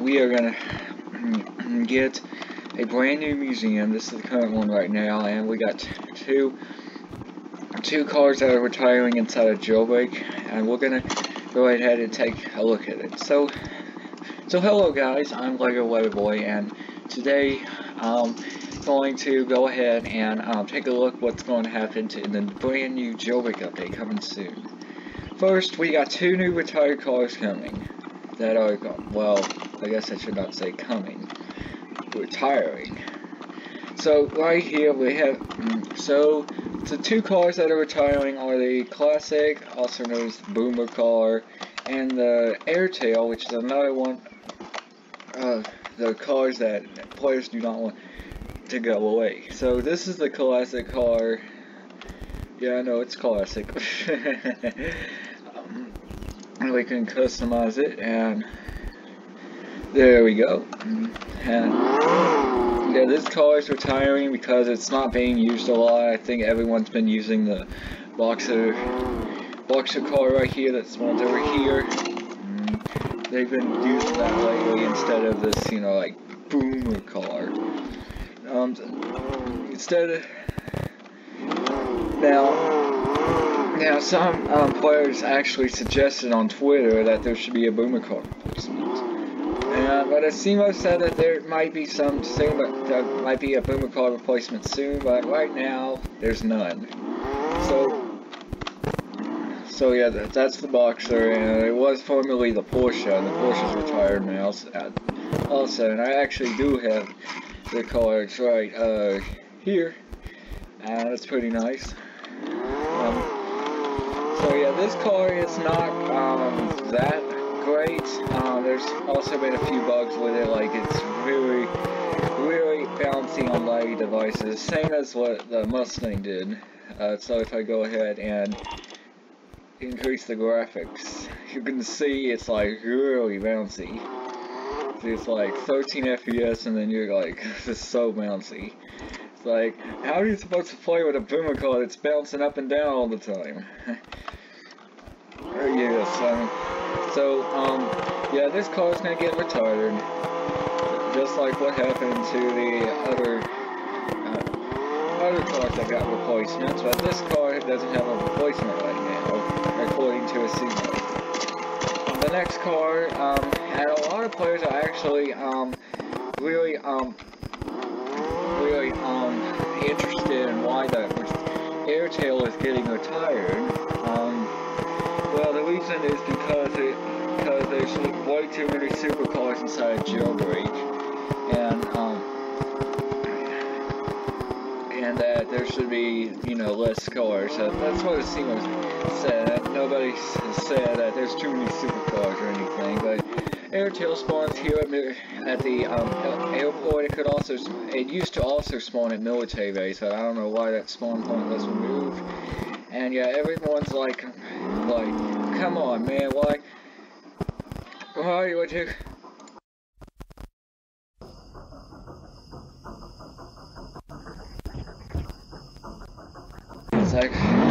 We are gonna get a brand new museum. This is the current one right now, and we got two two cars that are retiring inside of Jailbreak, and we're gonna go ahead and take a look at it. So, so hello guys, I'm Lego Weatherboy, and today I'm going to go ahead and um, take a look what's going to happen to, in the brand new Jailbreak update coming soon. First, we got two new retired cars coming that are, well, I guess I should not say coming, retiring. So, right here we have, mm, so, the two cars that are retiring are the Classic, also known as the Boomer car, and the Airtail, which is another one of the cars that players do not want to go away. So, this is the Classic car. Yeah, I know, it's classic. we can customize it and there we go. And yeah this car is retiring because it's not being used a lot. I think everyone's been using the boxer boxer car right here that spawns over here. Mm, they've been using that lately instead of this you know like boomer car. Um instead of now now, some um, players actually suggested on Twitter that there should be a boomer car replacement. And, but Asimo said that there might be some soon, but there might be a boomer car replacement soon, but right now, there's none. So, so yeah, that, that's the Boxer, and it was formerly the Porsche, and the Porsche's retired now. Also, and I actually do have the cards right, uh, here. And it's pretty nice. Um, so yeah, this car is not um, that great. Uh, there's also been a few bugs with it, like it's really, really bouncy on light devices, same as what the Mustang did. Uh, so if I go ahead and increase the graphics, you can see it's like really bouncy. It's like 13 FPS and then you're like, this is so bouncy. Like, how are you supposed to play with a boomer car that's bouncing up and down all the time? yes, so, um, yeah, this car is gonna get retired, just like what happened to the other, uh, other cars that got replacements, but this car doesn't have a replacement right now, according to a signal. The next car, um, and a lot of players are actually, um, really, um, really, um, interested in why the Airtail is getting retired. Um, well, the reason is because it because there's way too many supercars inside Jailbreak, and um, and that there should be you know less cars. So that's what it seems said. Nobody said that there's too many supercars or anything, but Airtail spawns here at, at the um, airport. It could also it used to also spawn at military base, but I don't know why that spawn point was removed. And yeah, everyone's like, like, come on, man, why, why would you? It's like,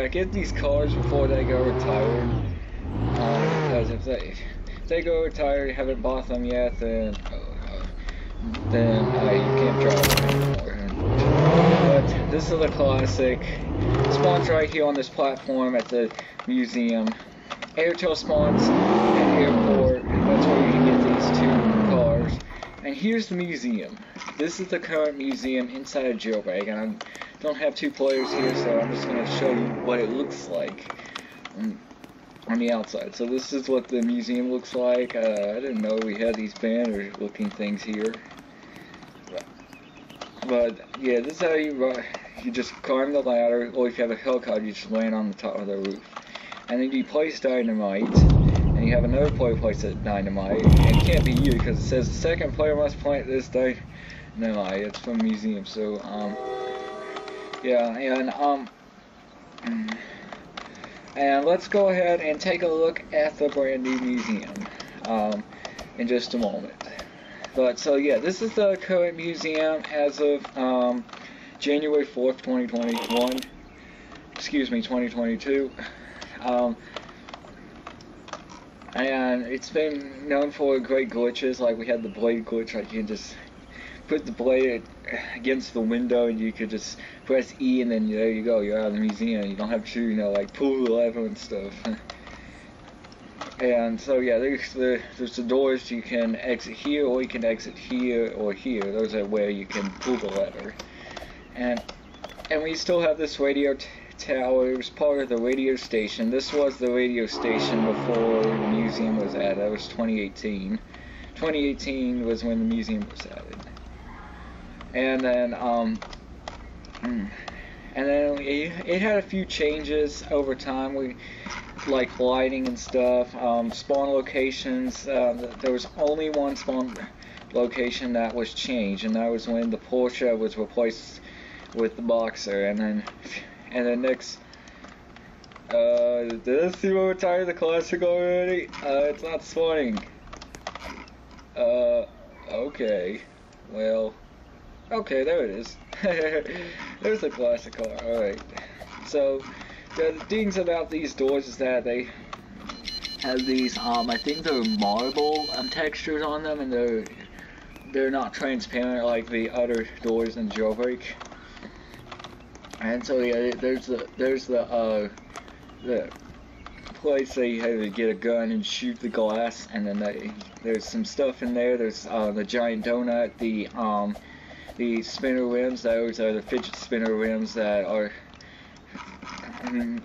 yeah, get these cars before they go retired. Um, because if they if they go retired, haven't bought them yet, then uh, then you can't drive them anymore. But this is the classic. Spawns right here on this platform at the museum. Airtail spawns at airport. That's where you can get these two cars. And here's the museum. This is the current museum inside of Jailbreak, and I don't have two players here, so I'm just going to show you what it looks like on, the outside. So this is what the museum looks like. Uh, I didn't know we had these banner-looking things here. But, yeah, this is how you, you just climb the ladder, or if you have a helicopter, you just land on the top of the roof. And then you place dynamite, and you have another player place at dynamite, and it can't be you because it says the second player must plant this dynamite. It's from museum, so um, yeah, and um, and let's go ahead and take a look at the brand new museum um, in just a moment. But so yeah, this is the current museum as of um, January 4th, 2021. Excuse me, 2022. Um, and it's been known for great glitches, like we had the blade glitch, you can just put the blade against the window and you could just press E and then there you go, you're out of the museum. You don't have to, you know, like pull the lever and stuff. and so yeah, there's the there's the doors you can exit here or you can exit here or here. Those are where you can pull the lever. And and we still have this radio tower. It was part of the radio station. This was the radio station before the museum was added. That was 2018. 2018 was when the museum was added. And then, um, hmm, and then it, it had a few changes over time. We like lighting and stuff. Um, spawn locations. Uh, there was only one spawn location that was changed, and that was when the Porsche was replaced with the Boxer. And then and then next, uh, did I see what retire the classic already? Uh, it's not spawning. Uh, okay. Well, okay, there it is. There's the classic car, alright. So, the things about these doors is that they have these, um, I think they're marble um, textures on them, and they're they're not transparent like the other doors in Jailbreak. And so yeah, there's the there's the uh the place that you have to get a gun and shoot the glass, and then they, there's some stuff in there. There's uh, the giant donut, the um the spinner rims. Those are the fidget spinner rims that are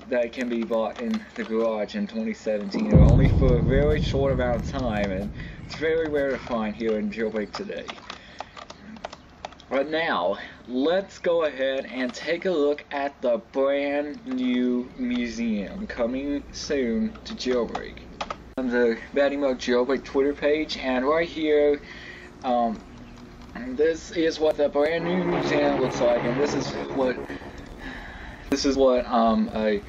that can be bought in the garage in 2017. They're only for a very short amount of time, and it's very rare to find here in Jailbreak today. But now, let's go ahead and take a look at the brand new museum coming soon to Jailbreak. On the Mode Jailbreak Twitter page, and right here, um, this is what the brand new museum looks like, and this is what this is what um, I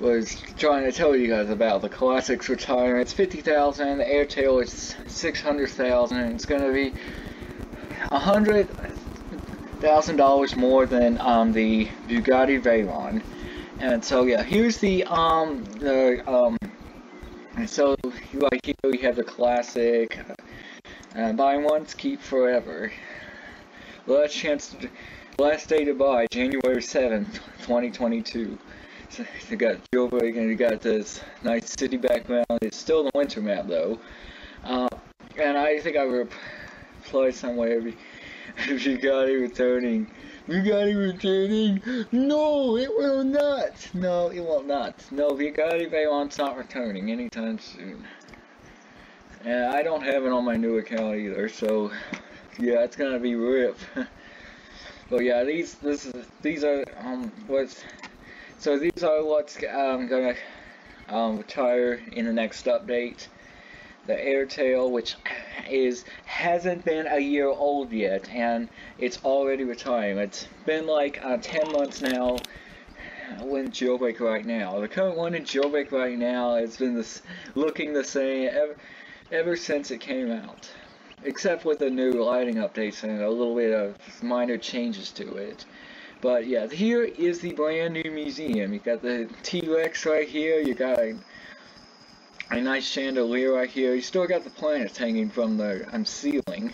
was trying to tell you guys about. The Classics retirement, it's 50,000, the Airtail is 600,000, it's going to be a hundred thousand dollars more than um, the Bugatti Veyron. And so yeah, here's the um the um so like here we have the classic uh, buy once keep forever. Last chance to, last day to buy January 7th 2022. So you got Jailbreak and you got this nice city background. It's still the winter map though. Uh, and I think I replied somewhere If Bugatti returning. Bugatti returning? No, it will not. No, it will not. No, Bugatti Veyron's not returning anytime soon. And I don't have it on my new account either, so yeah, it's gonna be rip. but yeah, these this is these are um what's so these are what's um gonna um retire in the next update. The Airtail, which is hasn't been a year old yet, and it's already retiring. It's been like uh, 10 months now when jailbreak right now. The current one in jailbreak right now has been this looking the same ever since it came out. Except with the new lighting updates and a little bit of minor changes to it. But yeah, here is the brand new museum. You got the T-Rex right here. You got a, a nice chandelier right here. You still got the planets hanging from the um, ceiling.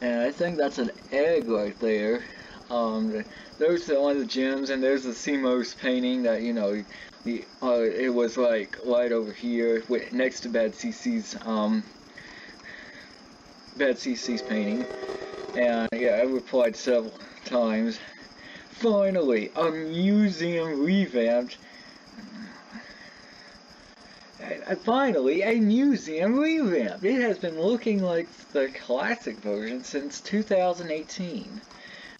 And I think that's an egg right there. Um, there's one of the gems, and there's the Asimo's painting that, you know, uh, it was like light over here with, next to Bad CC's, um, Bad CC's painting. And yeah, I replied several times. Finally, a museum revamped. Uh, finally, a museum revamp. It has been looking like the classic version since 2018.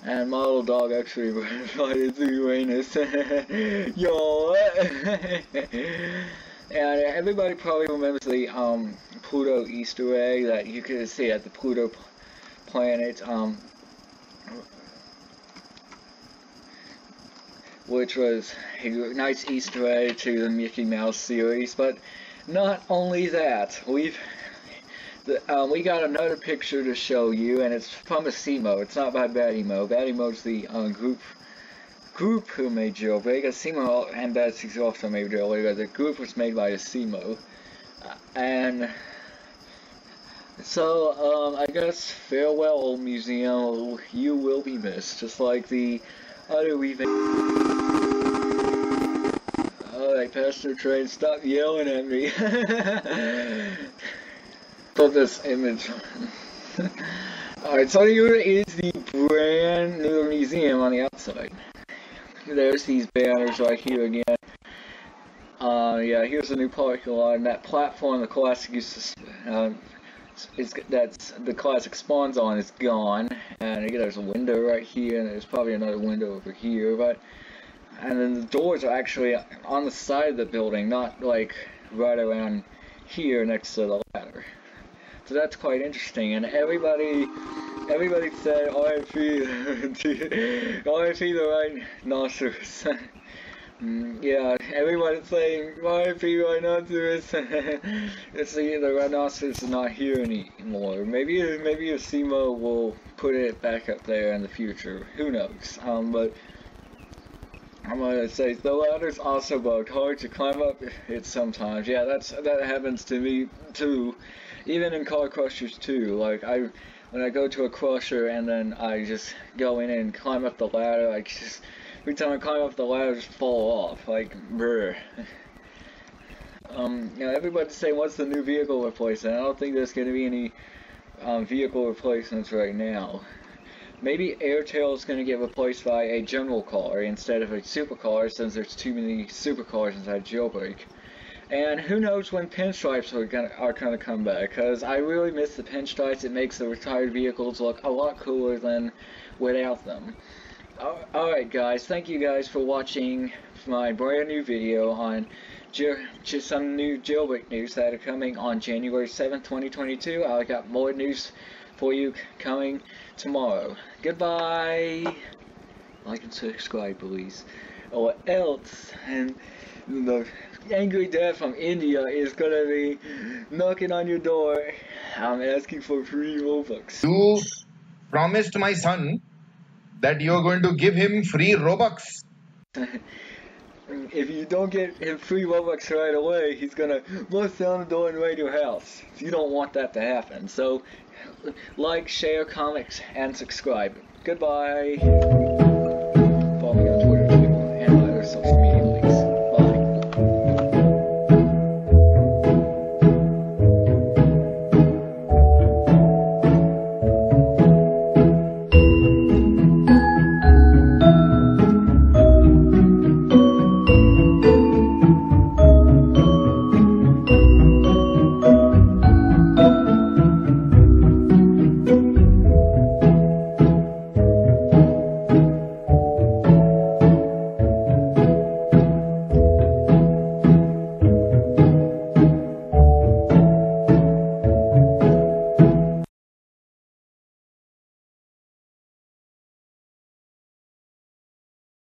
And my little dog actually invited to Uranus. Yo! and everybody probably remembers the um, Pluto Easter egg that you could see at the Pluto planet. Um, which was a nice Easter egg to the Mickey Mouse series. But not only that, we've the, um, we got another picture to show you, and it's from Asimo. It's not by Badimo. Badimo's the uh, group group who made Jailbreak. Asimo and Bad CC also made Jailbreak. The group was made by Asimo. Uh, and so, um, I guess, farewell, old museum. You will be missed, just like the other revamp. Alright, Pastor Train, stop yelling at me. This image. Alright, so here is the brand new museum on the outside. There's these banners right here again. Uh, yeah, here's the new parking lot, and that platform the classic used to, uh, is that's the classic spawns on is gone, and again, there's a window right here, and there's probably another window over here, but and then the doors are actually on the side of the building, not like right around here next to the ladder. So that's quite interesting, and everybody, everybody said RFP, RFP the rhinoceros. Mm, yeah, everybody's saying RFP rhinoceros. it's the the rhinoceros is not here anymore. Maybe maybe Asimo will put it back up there in the future. Who knows? Um, but I'm gonna say the ladder's also bugged. Hard to climb up it sometimes. Yeah, that's that happens to me too. Even in car crushers too. Like I, when I go to a crusher and then I just go in and climb up the ladder, I just every time I climb up the ladder, I just fall off. Like, brr. Um, you know, everybody's saying, what's the new vehicle replacement? I don't think there's going to be any um, vehicle replacements right now. Maybe Airtail is going to get replaced by a general car instead of a supercar since there's too many supercars inside Jailbreak. And who knows when pinstripes are gonna are gonna come back? Cause I really miss the pinstripes. It makes the retired vehicles look a lot cooler than without them. Alright guys, thank you guys for watching my brand new video on just some new jailbreak news that are coming on January 7th, 2022. I got more news for you coming tomorrow. Goodbye! Like and subscribe please. Or else, and the angry dad from India is gonna be knocking on your door. I'm asking for free Robux. You promised my son that you're going to give him free Robux. if you don't get him free Robux right away, he's gonna bust down the door and raid your house. You don't want that to happen. So, like, share, comics, and subscribe. Goodbye.